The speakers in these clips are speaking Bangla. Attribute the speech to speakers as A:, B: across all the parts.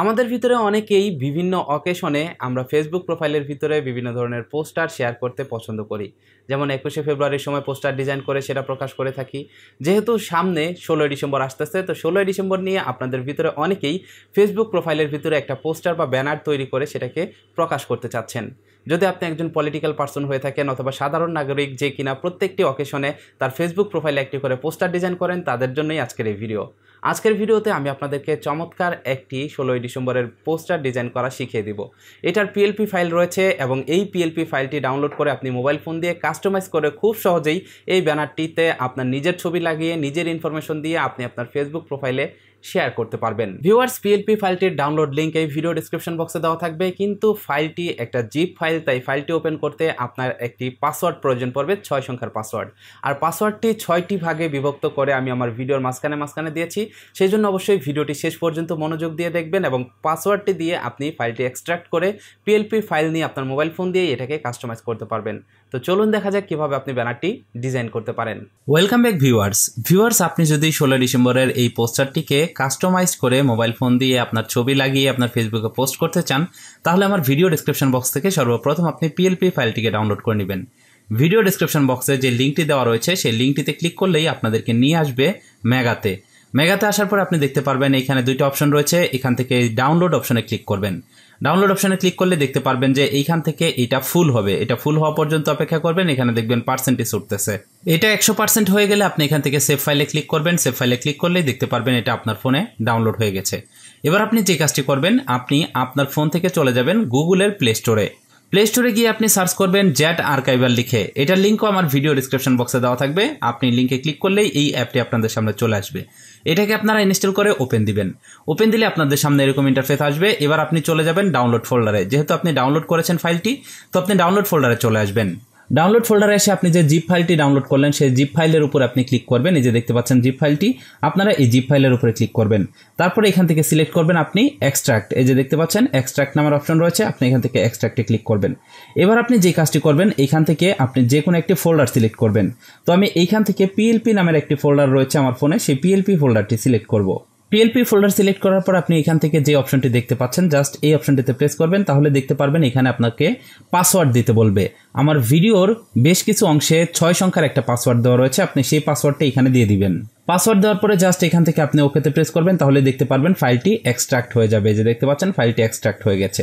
A: আমাদের ভিতরে অনেকেই বিভিন্ন অকেশনে আমরা ফেসবুক প্রোফাইলের ভিতরে বিভিন্ন ধরনের পোস্টার শেয়ার করতে পছন্দ করি। যেমন একুশে ফেব্রুয়ারির সময় পোস্টার ডিজাইন করে সেটা প্রকাশ করে থাকি। যেহেতু সামনে ষোলোই ডিসেম্বর আসতেছে, তো ষোলোই ডিসেম্বর নিয়ে আপনাদের ভিতরে অনেকেই ফেসবুক প্রোফাইলের ভিতরে একটা পোস্টার বা ব্যানার তৈরি করে সেটাকে প্রকাশ করতে চাচ্ছেন। যদি আপনি একজন পলিটিক্যাল পার্সন হয়ে থাকেন অথবা সাধারণ নাগরিক যে কিনা প্রত্যেকটি অকেশনে তার ফেসবুক প্রোফাইলে একটি করে পোস্টার ডিজাইন করেন, তাদের জন্যই আজকের এই ভিডিও আজকের ভিডিওতে আমি আপনাদেরকে চমৎকার একটি ষোলোই ডিসেম্বরের পোস্টার ডিজাইন করা শিখিয়ে দিব। এটার পিএলপি ফাইল রয়েছে এবং এই পিএলপি ফাইলটি ডাউনলোড করে আপনি মোবাইল ফোন দিয়ে কাস্টমাইজ করে খুব সহজেই এই ব্যানারটিতে আপনার নিজের ছবি লাগিয়ে, নিজের ইনফরমেশন দিয়ে আপনি আপনার ফেসবুক প্রোফাইলে শেয়ার করতে পারবেন। ভিউয়ার্স পিএলপি ফাইলটির ডাউনলোড লিঙ্ক এই ভিডিও ডিসক্রিপশন বক্সে দেওয়া থাকবে। কিন্তু ফাইলটি একটা জিপ ফাইল তাই ফাইলটি ওপেন করতে আপনার একটি পাসওয়ার্ড প্রয়োজন পড়বে, ছয় সংখ্যার পাসওয়ার্ড আর পাসওয়ার্ডটি ছয়টি ভাগে বিভক্ত করে আমি আমার ভিডিওর মাঝখানে মাঝখানে দিয়েছি। সেই জন্য অবশ্যই ভিডিওটি শেষ পর্যন্ত মনোযোগ দিয়ে দেখবেন এবং পাসওয়ার্ডটি দিয়ে আপনি ফাইলটি এক্সট্রাক্ট করে পিএলপি ফাইল নিয়ে আপনার মোবাইল ফোন দিয়ে এটাকে কাস্টমাইজ করতে পারবেন। তো চলুন দেখা যাক কীভাবে আপনি ব্যানারটি ডিজাইন করতে পারেন। ওয়েলকাম ব্যাক ভিউয়ার্স ভিউয়ার্স আপনি যদি ষোলো ডিসেম্বরের এই পোস্টারটিকে কাস্টমাইজ করে মোবাইল ফোন দিয়ে আপনার ছবি লাগিয়ে আপনার ফেসবুকে পোস্ট করতে চান, তাহলে আমার ভিডিও ডিসক্রিপশন বক্স থেকে সর্বপ্রথম আপনি পিএলপি ফাইলটিকে ডাউনলোড করে নেবেন। ভিডিও ডিসক্রিপশন বক্সে যে লিঙ্কটি দেওয়া রয়েছে, সেই লিঙ্কটিতে ক্লিক করলেই আপনাদেরকে নিয়ে আসবে মেগাতে। মেগাতে আসার পর আপনি দেখতে পারবেন এখানে দুইটা অপশন রয়েছে, এখান থেকে ডাউনলোড অপশনে ক্লিক করবেন। ডাউনলোড অপশনে ক্লিক করলে দেখতে পারবেন যে এইখান থেকে এটা ফুল হবে। এটা ফুল হওয়া পর্যন্ত অপেক্ষা করবেন, এখানে দেখবেন পার্সেন্টেজ উঠতেছে। এটা একশো পার্সেন্ট হয়ে গেলে আপনি এখান থেকে সেভ ফাইলে ক্লিক করবেন। সেভ ফাইলে ক্লিক করলেই দেখতে পারবেন এটা আপনার ফোনে ডাউনলোড হয়ে গেছে। এবার আপনি যে কাজটি করবেন, আপনি আপনার ফোন থেকে চলে যাবেন গুগলের প্লে স্টোরে প্লে স্টোরে গিয়ে আপনি সার্চ করবেন জ্যাট আর্কাইভাল লিখে। এটার লিঙ্কও আমার ভিডিও ডিসক্রিপশন বক্সে দেওয়া থাকবে। আপনি লিঙ্কে ক্লিক করলেই এই অ্যাপটি আপনাদের সামনে চলে আসবে। এটাকে আপনারা ইনস্টল করে ওপেন দিবেন। ওপেন দিলে আপনাদের সামনে এরকম ইন্টারফেস আসবে। এবার আপনি চলে যাবেন ডাউনলোড ফোল্ডারে যেহেতু আপনি ডাউনলোড করেছেন ফাইলটি তো আপনি ডাউনলোড ফোল্ডারে চলে আসবেন। ডাউনলোড ফোল্ডারে এসে আপনি যে জিপ ফাইলটি ডাউনলোড করলেন, সেই জিপ ফাইলের উপর আপনি ক্লিক করবেন। এই যে দেখতে পাচ্ছেন জিপ ফাইলটি আপনারা এই জিপ ফাইলের উপরে ক্লিক করবেন। তারপরে এখান থেকে সিলেক্ট করবেন আপনি এক্সট্রাক্ট এই যে দেখতে পাচ্ছেন এক্সট্রাক্ট নামের অপশন রয়েছে, আপনি এখান থেকে এক্সট্রাক্টে ক্লিক করবেন। এবার আপনি যে কাজটি করবেন, এখান থেকে আপনি যে কোনো একটি ফোল্ডার সিলেক্ট করবেন। তো আমি এইখান থেকে পিএলপি নামের একটি ফোল্ডার রয়েছে আমার ফোনে সেই পিএলপি ফোল্ডারটি সিলেক্ট করব। পিএলপি ফোল্ডার সিলেক্ট করার পর আপনি এখান থেকে যে অপশনটি দেখতে পাচ্ছেন জাস্ট এই অপশনটিতে প্রেস করবেন, তাহলে দেখতে পারবেন এখানে আপনাকে পাসওয়ার্ড দিতে বলবে। আমার ভিডিওর বেশ কিছু অংশে ছয় সংখ্যার একটা পাসওয়ার্ড দেওয়া রয়েছে, আপনি সেই পাসওয়ার্ডটা এখানে দিয়ে দিবেন। পাসওয়ার্ড দেওয়ার পরে জাস্ট এখান থেকে আপনি ওকেতে প্রেস করবেন, তাহলে দেখতে পারবেন ফাইলটি এক্সট্রাক্ট হয়ে যাবে। যে দেখতে পাচ্ছেন ফাইলটি এক্সট্রাক্ট হয়ে গেছে।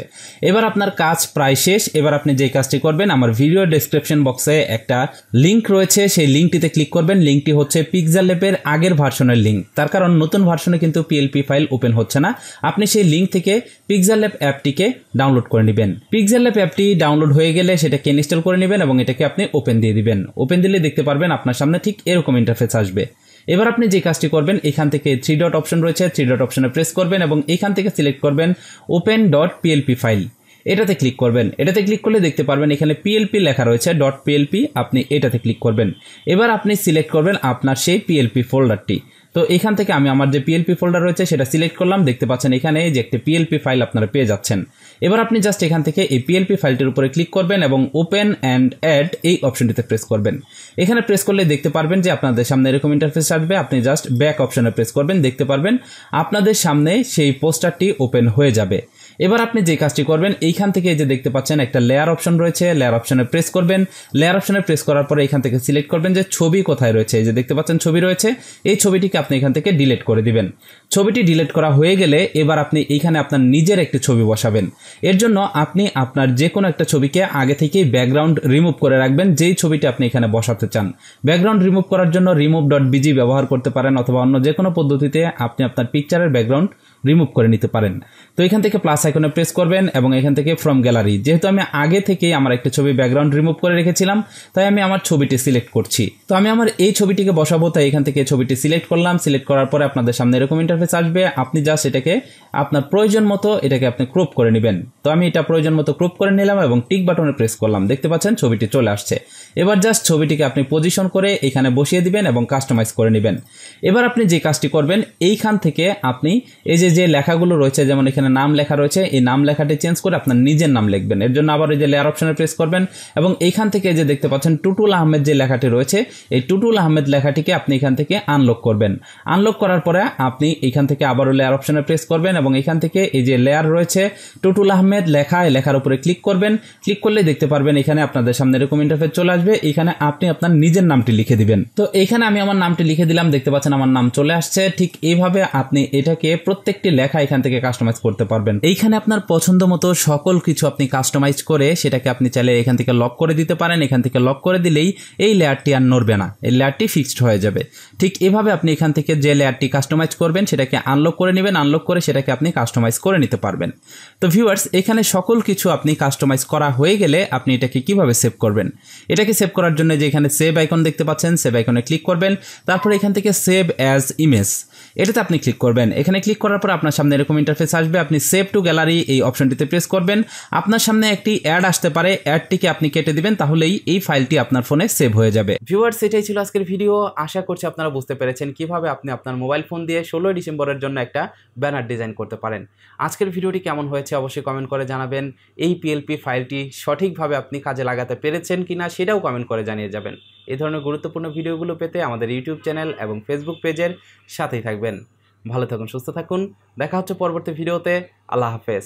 A: এবার আপনার কাজ প্রায় শেষ। এবার আপনি যে কাজটি করবেন, আমার ভিডিও ডেসক্রিপশন বক্সে একটা লিঙ্ক রয়েছে, সেই লিঙ্কটিতে ক্লিক করবেন। লিঙ্কটি হচ্ছে পিকজার ল্যাপের আগের ভার্সনের লিঙ্ক তার কারণ নতুন ভার্সনে কিন্তু পিএলপি ফাইল ওপেন হচ্ছে না। আপনি সেই লিঙ্ক থেকে পিকজার ল্যাপ অ্যাপটিকে ডাউনলোড করে নেবেন। পিকজার ল্যাপ অ্যাপটি ডাউনলোড হয়ে গেলে সেটাকে ইনস্টল করে নেবেন এবং এটাকে আপনি ওপেন দিয়ে দিবেন। ওপেন দিলে দেখতে পারবেন আপনার সামনে ঠিক এরকম ইন্টারফেস আসবে। এবার আপনি যে কাজটি করবেন, এখান থেকে থ্রি ডট অপশন রয়েছে। থ্রি ডট অপশনে প্রেস করবেন এবং এখান থেকে সিলেক্ট করবেন ওপেন ডট পিএলপি ফাইল এটাতে ক্লিক করবেন। এটাতে ক্লিক করলে দেখতে পারবেন এখানে পিএলপি লেখা রয়েছে ডট পিএলপি আপনি এটাতে ক্লিক করবেন। এবার আপনি সিলেক্ট করবেন আপনার সেই পিএলপি ফোল্ডারটি তো এখান থেকে আমি আমার যে পিএলপি ফোল্ডার রয়েছে সেটা সিলেক্ট করলাম। দেখতে পাচ্ছেন এখানে যে একটি পিএলপি ফাইল আপনারা পেয়ে যাচ্ছেন। এবার আপনি জাস্ট এখান থেকে এই পিএলপি ফাইলটির উপরে ক্লিক করবেন এবং ওপেন অ্যান্ড অ্যাড এই অপশনটিতে প্রেস করবেন। এখানে প্রেস করলে দেখতে পারবেন যে আপনাদের সামনে এরকম ইন্টারফেস আসবে। আপনি জাস্ট ব্যাক অপশনে প্রেস করবেন। দেখতে পারবেন আপনাদের সামনে সেই পোস্টারটি ওপেন হয়ে যাবে। এবার আপনি যে কাজটি করবেন, এইখান থেকে যে দেখতে পাচ্ছেন একটা লেয়ার অপশন রয়েছে। লেয়ার অপশনে প্রেস করবেন। লেয়ার অপশনে প্রেস করার পরে এখান থেকে সিলেক্ট করবেন যে ছবি কোথায় রয়েছে। এই যে দেখতে পাচ্ছেন ছবি রয়েছে। এই ছবিটিকে আপনি এখান থেকে ডিলিট করে দিবেন। ছবিটি ডিলিট করা হয়ে গেলে এবার আপনি এইখানে আপনার নিজের একটি ছবি বসাবেন। এর জন্য আপনি আপনার যে কোনো একটা ছবিকে আগে থেকেই ব্যাকগ্রাউন্ড রিমুভ করে রাখবেন। যেই ছবিটি আপনি এখানে বসাতে চান। ব্যাকগ্রাউন্ড রিমুভ করার জন্য রিমুভ ডট বিজি ব্যবহার করতে পারেন অথবা অন্য যে কোনো পদ্ধতিতে আপনি আপনার পিকচারের ব্যাকগ্রাউন্ড রিমুভ করে নিতে পারেন। তো এখান থেকে প্লাস আইকনে প্রেস করবেন এবং এখান থেকে ফ্রম গ্যালারি যেহেতু আমি আগে থেকেই আমার একটা ছবি ব্যাকগ্রাউন্ড রিমুভ করে রেখেছিলাম, তাই আমি আমার ছবিটি সিলেক্ট করছি। তো আমি আমার এই ছবিটিকে বসাবো, তাই এখান থেকে ছবিটি সিলেক্ট করলাম। সিলেক্ট করার পরে আপনাদের সামনে এরকম ইন্টারফেস আসবে। আপনি জাস্ট এটাকে আপনার প্রয়োজন মতো এটাকে আপনি ক্রপ করে নেবেন। তো আমি এটা প্রয়োজন মতো ক্রপ করে নিলাম এবং টিক বাটনে প্রেস করলাম। দেখতে পাচ্ছেন ছবিটি চলে আসছে। এবার জাস্ট ছবিটিকে আপনি পজিশন করে এখানে বসিয়ে দিবেন এবং কাস্টমাইজ করে নেবেন। এবার আপনি যে কাজটি করবেন, এইখান থেকে আপনি এই যে
B: যে লেখাগুলো রয়েছে, যেমন এখানে নাম লেখা রয়েছে, এই নাম লেখাটি চেঞ্জ করে আপনার নিজের নাম লিখবেন। এর জন্য আবার এই যে লেয়ার অপশনে প্রেস করবেন এবং এইখান থেকে যে দেখতে পাচ্ছেন টুটুল আহমেদ যে লেখাটি রয়েছে, এই টুটুল আহমেদ লেখাটিকে আপনি এখান থেকে আনলক করবেন। আনলক করার পরে আপনি এখান থেকে আবারও লেয়ার অপশনে প্রেস করবেন এবং এখান থেকে এই যে লেয়ার রয়েছে, টুটুল আহমেদ লেখা, এই লেখার উপরে ক্লিক করবেন। ক্লিক করলে দেখতে পারবেন এখানে আপনাদের সামনে এরকম ইন্টারফেস চলে আসবে। এখানে আপনি আপনার নিজের নামটি লিখে দিবেন। তো এখানে আমি আমার নামটি লিখে দিলাম, দেখতে পাচ্ছেন আমার নাম চলে আসছে। ঠিক এইভাবে আপনি এটাকে প্রত্যেকটি লেখা এখান থেকে কাস্টমাইজ করতে পারবেন। এইখানে আপনার পছন্দ মতো সকল কিছু আপনি কাস্টমাইজ করে সেটাকে আপনি চাইলে এখান থেকে লক করে দিতে পারেন। এখান থেকে লক করে দিলেই এই লেয়ারটি আর নড়বে না। এই লেয়ারটি ফিক্সড হয়ে যাবে। ঠিক এভাবে আপনি এখান থেকে যে লেয়ারটি কাস্টমাইজ করবেন, সেটাকে আনলক করে নেবেন। আনলক করে সেটাকে আপনি কাস্টমাইজ করে নিতে পারবেন। তো ভিউয়ার্স এখানে সকল কিছু আপনি কাস্টমাইজ করা হয়ে গেলে আপনি এটাকে কীভাবে সেভ করবেন? এটাকে সেভ করার জন্য যে এখানে সেভ আইকন দেখতে পাচ্ছেন সেভ আইকনে ক্লিক করবেন। তারপর এখান থেকে সেভ অ্যাজ ইমেজ এটাতে আপনি ক্লিক করবেন। এখানে ক্লিক করার পর আপনার সামনে এরকম ইন্টারফেস আসবে। আপনি সেভ টু গ্যালারি এই অপশনটিতে প্রেস করবেন। আপনার সামনে একটি অ্যাড আসতে পারে। অ্যাডটিকে আপনি কেটে দিবেন, তাহলেই এই ফাইলটি আপনার ফোনে সেভ হয়ে যাবে।
A: ভিউয়ার্স এটাই ছিল আজকের ভিডিও আশা করছি আপনারা বুঝতে পেরেছেন কীভাবে আপনি আপনার মোবাইল ফোন দিয়ে ষোলোই ডিসেম্বরের জন্য একটা ব্যানার ডিজাইন করতে পারেন। আজকের ভিডিওটি কেমন হয়েছে অবশ্যই কমেন্ট করে জানাবেন। এই পিএলপি ফাইলটি সঠিকভাবে আপনি কাজে লাগাতে পেরেছেন কিনা সেটাও কমেন্ট করে জানিয়ে যাবেন। এই ধরনের গুরুত্বপূর্ণ ভিডিওগুলো পেতে আমাদের ইউটিউব চ্যানেল এবং ফেসবুক পেজের সাথেই থাকবেন। ভালো থাকুন সুস্থ থাকুন। দেখা হচ্ছে পরবর্তী ভিডিওতে। আল্লাহ হাফেজ।